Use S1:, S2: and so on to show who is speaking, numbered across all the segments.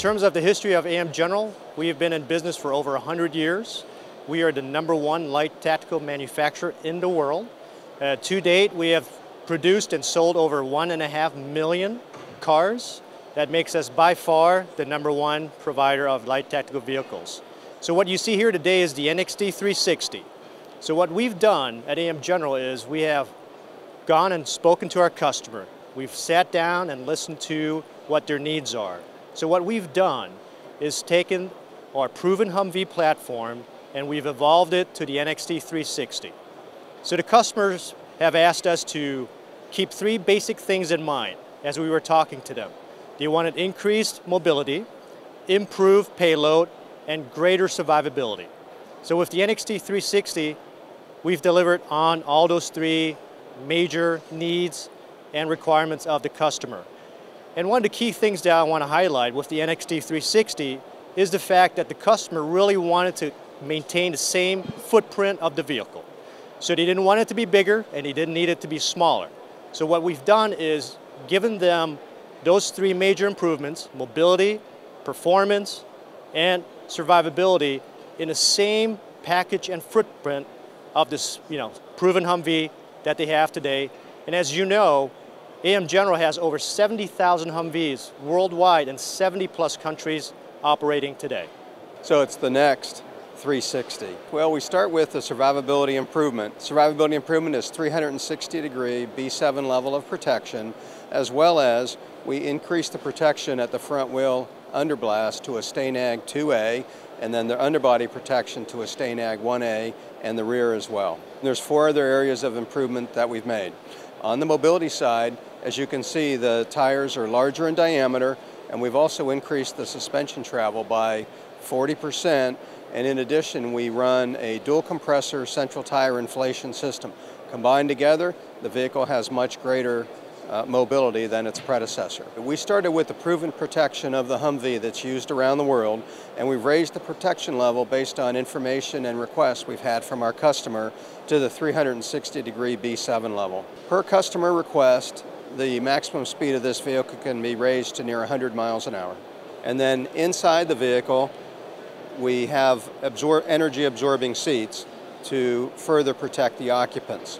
S1: terms of the history of AM General, we have been in business for over 100 years. We are the number one light tactical manufacturer in the world. Uh, to date, we have produced and sold over one and a half million cars. That makes us by far the number one provider of light tactical vehicles. So what you see here today is the NXT 360. So what we've done at AM General is we have gone and spoken to our customer. We've sat down and listened to what their needs are. So what we've done is taken our proven Humvee platform and we've evolved it to the NXT 360. So the customers have asked us to keep three basic things in mind as we were talking to them. They wanted increased mobility, improved payload, and greater survivability. So with the NXT 360, we've delivered on all those three major needs and requirements of the customer. And one of the key things that I want to highlight with the NXT 360 is the fact that the customer really wanted to maintain the same footprint of the vehicle. So they didn't want it to be bigger and they didn't need it to be smaller. So what we've done is given them those three major improvements, mobility, performance, and survivability in the same package and footprint of this you know, proven Humvee that they have today. And as you know, AM General has over 70,000 Humvees worldwide in 70 plus countries operating today.
S2: So it's the NXT 360. Well, we start with the survivability improvement. Survivability improvement is 360 degree B7 level of protection, as well as we increase the protection at the front wheel underblast to a STANAG 2A, and then the underbody protection to a STANAG 1A, and the rear as well. There's four other areas of improvement that we've made. On the mobility side, as you can see, the tires are larger in diameter, and we've also increased the suspension travel by 40%, and in addition, we run a dual compressor central tire inflation system. Combined together, the vehicle has much greater uh, mobility than its predecessor. We started with the proven protection of the Humvee that's used around the world, and we've raised the protection level based on information and requests we've had from our customer to the 360 degree B7 level. Per customer request, the maximum speed of this vehicle can be raised to near 100 miles an hour. And then inside the vehicle, we have absor energy absorbing seats to further protect the occupants.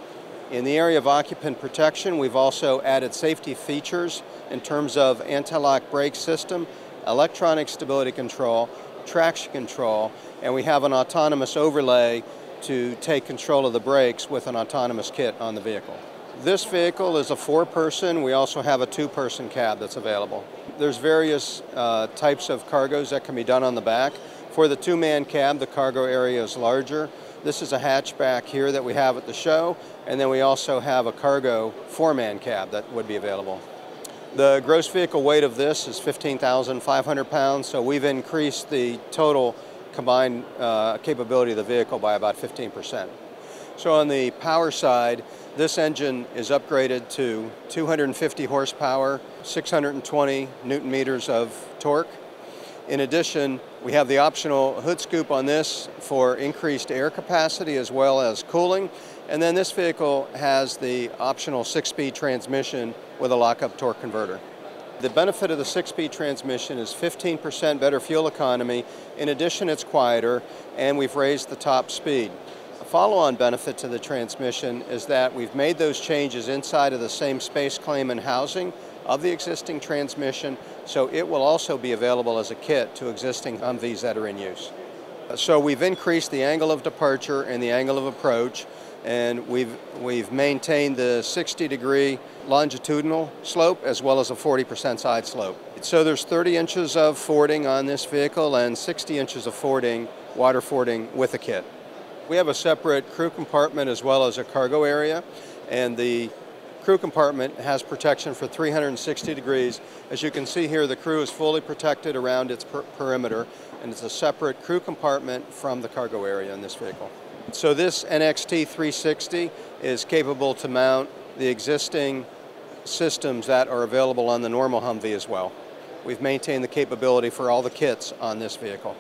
S2: In the area of occupant protection, we've also added safety features in terms of anti-lock brake system, electronic stability control, traction control, and we have an autonomous overlay to take control of the brakes with an autonomous kit on the vehicle. This vehicle is a four-person. We also have a two-person cab that's available. There's various uh, types of cargoes that can be done on the back. For the two-man cab, the cargo area is larger. This is a hatchback here that we have at the show, and then we also have a cargo four-man cab that would be available. The gross vehicle weight of this is 15,500 pounds, so we've increased the total combined uh, capability of the vehicle by about 15%. So on the power side, this engine is upgraded to 250 horsepower, 620 newton meters of torque. In addition, we have the optional hood scoop on this for increased air capacity as well as cooling. And then this vehicle has the optional six-speed transmission with a lockup torque converter. The benefit of the six-speed transmission is 15% better fuel economy. In addition, it's quieter, and we've raised the top speed. A follow-on benefit to the transmission is that we've made those changes inside of the same space claim and housing of the existing transmission, so it will also be available as a kit to existing Humvees that are in use. Uh, so we've increased the angle of departure and the angle of approach, and we've, we've maintained the 60 degree longitudinal slope as well as a 40% side slope. So there's 30 inches of fording on this vehicle and 60 inches of fording, water fording with a kit. We have a separate crew compartment as well as a cargo area, and the crew compartment has protection for 360 degrees. As you can see here, the crew is fully protected around its per perimeter, and it's a separate crew compartment from the cargo area in this vehicle. So this NXT 360 is capable to mount the existing systems that are available on the normal Humvee as well. We've maintained the capability for all the kits on this vehicle.